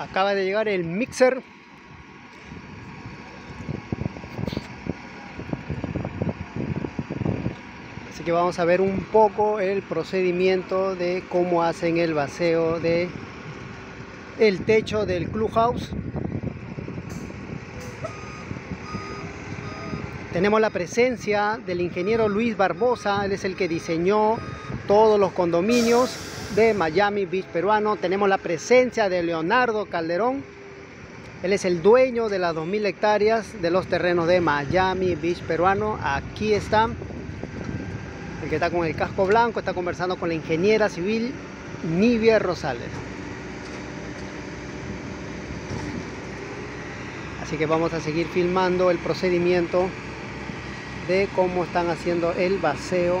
Acaba de llegar el mixer. Así que vamos a ver un poco el procedimiento de cómo hacen el vacío de el techo del clubhouse. Tenemos la presencia del ingeniero Luis Barbosa, él es el que diseñó todos los condominios de Miami Beach peruano. Tenemos la presencia de Leonardo Calderón, él es el dueño de las 2.000 hectáreas de los terrenos de Miami Beach peruano. Aquí está el que está con el casco blanco, está conversando con la ingeniera civil Nivia Rosales. Así que vamos a seguir filmando el procedimiento de cómo están haciendo el vacío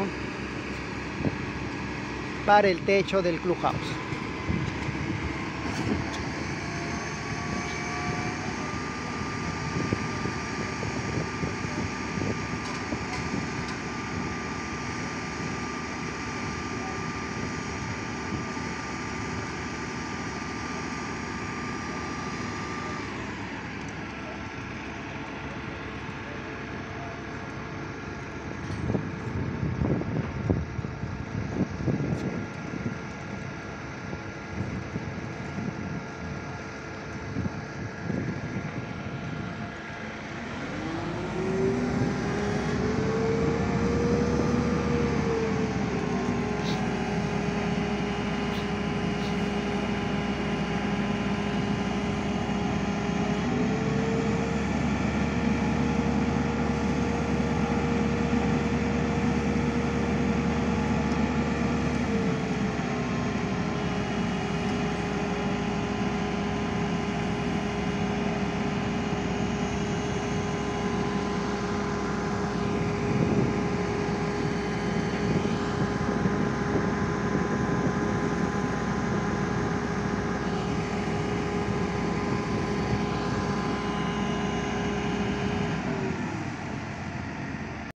para el techo del clubhouse.